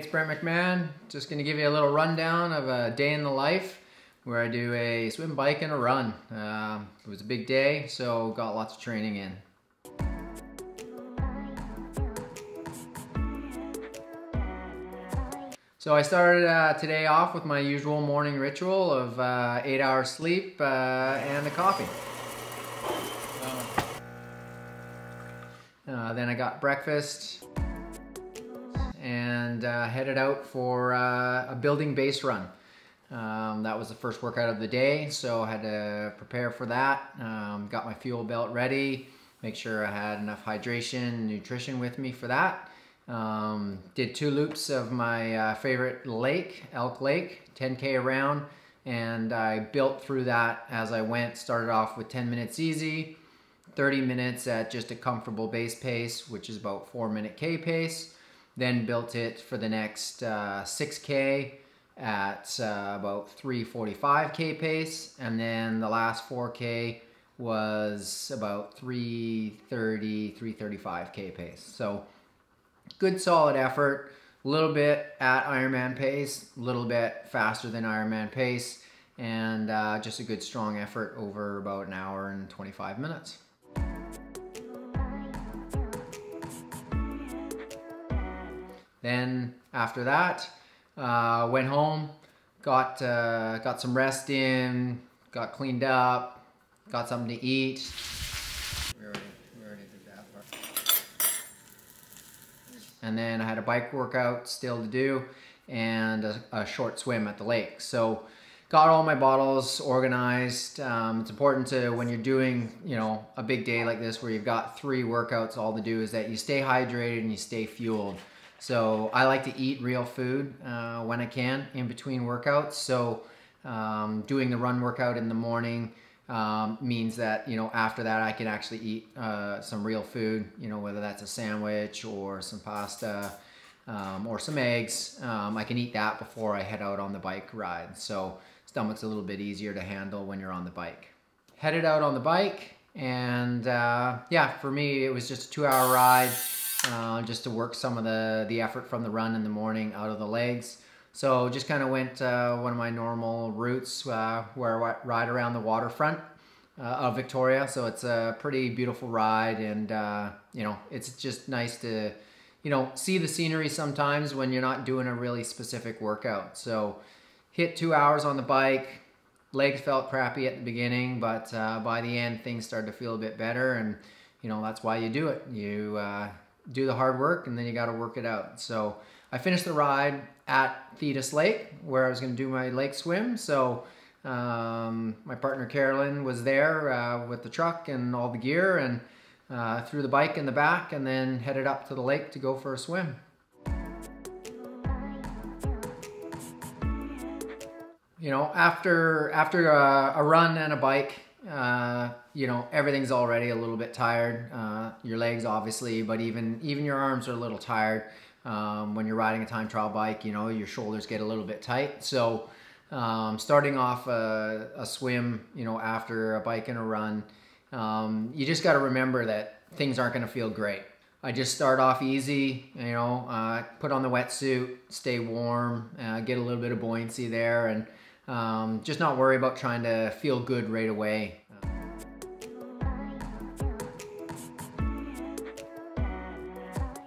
it's Brent McMahon. Just going to give you a little rundown of a day in the life where I do a swim, bike, and a run. Uh, it was a big day, so got lots of training in. So I started uh, today off with my usual morning ritual of uh, eight hours sleep uh, and a coffee. Uh, then I got breakfast and uh, headed out for uh, a building base run. Um, that was the first workout of the day, so I had to prepare for that. Um, got my fuel belt ready, make sure I had enough hydration, nutrition with me for that. Um, did two loops of my uh, favorite lake, Elk Lake, 10K around, and I built through that as I went. Started off with 10 minutes easy, 30 minutes at just a comfortable base pace, which is about four minute K pace. Then built it for the next uh, 6K at uh, about 345 K pace. And then the last 4K was about 330, 335 K pace. So good solid effort. A little bit at Ironman pace, a little bit faster than Ironman pace, and uh, just a good strong effort over about an hour and 25 minutes. Then after that, uh, went home, got uh, got some rest in, got cleaned up, got something to eat, and then I had a bike workout still to do and a, a short swim at the lake. So got all my bottles organized. Um, it's important to when you're doing, you know, a big day like this where you've got three workouts all to do is that you stay hydrated and you stay fueled. So I like to eat real food uh, when I can in between workouts. So um, doing the run workout in the morning, um, means that you know after that I can actually eat uh, some real food. You know whether that's a sandwich or some pasta um, or some eggs. Um, I can eat that before I head out on the bike ride. So stomach's a little bit easier to handle when you're on the bike. Headed out on the bike and uh, yeah, for me it was just a two-hour ride. Uh, just to work some of the, the effort from the run in the morning out of the legs. So just kind of went uh, one of my normal routes uh, where I ride around the waterfront uh, of Victoria. So it's a pretty beautiful ride, and uh, you know it's just nice to you know see the scenery sometimes when you're not doing a really specific workout. So hit two hours on the bike. Legs felt crappy at the beginning, but uh, by the end things started to feel a bit better, and you know that's why you do it. You uh, do the hard work, and then you got to work it out. So I finished the ride at Thetis Lake where I was going to do my lake swim. So um, my partner Carolyn was there uh, with the truck and all the gear and uh, threw the bike in the back and then headed up to the lake to go for a swim. You know, after after a, a run and a bike, uh, you know everything's already a little bit tired. Uh, your legs, obviously, but even even your arms are a little tired. Um, when you're riding a time trial bike, you know, your shoulders get a little bit tight. So um, starting off a, a, swim, you know, after a bike and a run, um, you just got to remember that things aren't going to feel great. I just start off easy, you know, uh, put on the wetsuit, stay warm, uh, get a little bit of buoyancy there, and um, just not worry about trying to feel good right away.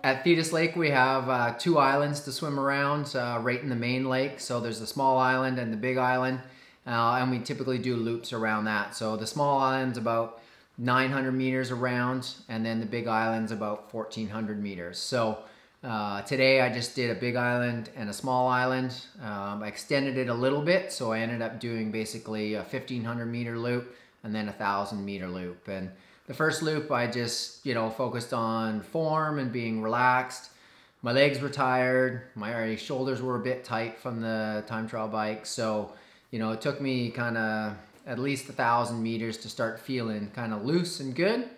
At Thetis Lake, we have uh, two islands to swim around uh, right in the main lake. So there's the small island and the big island. Uh, and we typically do loops around that. So the small island's about 900 meters around, and then the big island's about 1400 meters. So uh, today I just did a big island and a small island. Um, I extended it a little bit, so I ended up doing basically a 1500 meter loop and then a 1000 meter loop. And the first loop, I just, you know, focused on form and being relaxed. My legs were tired. My shoulders were a bit tight from the time trial bike. So, you know, it took me kind of at least a thousand meters to start feeling kind of loose and good.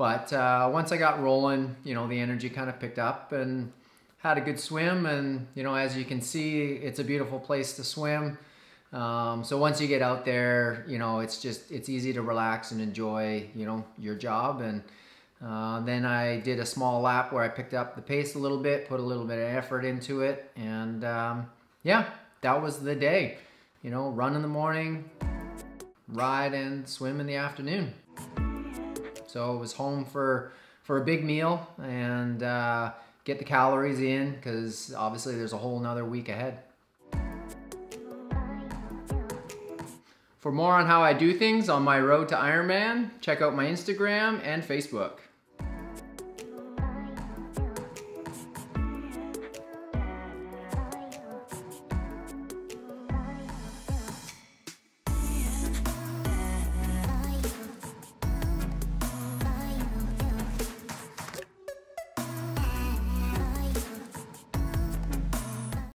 But uh, once I got rolling, you know, the energy kind of picked up and had a good swim. And, you know, as you can see, it's a beautiful place to swim. Um, so once you get out there, you know, it's just, it's easy to relax and enjoy, you know, your job. And Uh, then I did a small lap where I picked up the pace a little bit, put a little bit of effort into it, and um, yeah, that was the day. You know, run in the morning, ride and swim in the afternoon. So I was home for for a big meal and uh, get the calories in because obviously there's a whole nother week ahead. For more on how I do things on my road to Ironman, check out my Instagram and Facebook.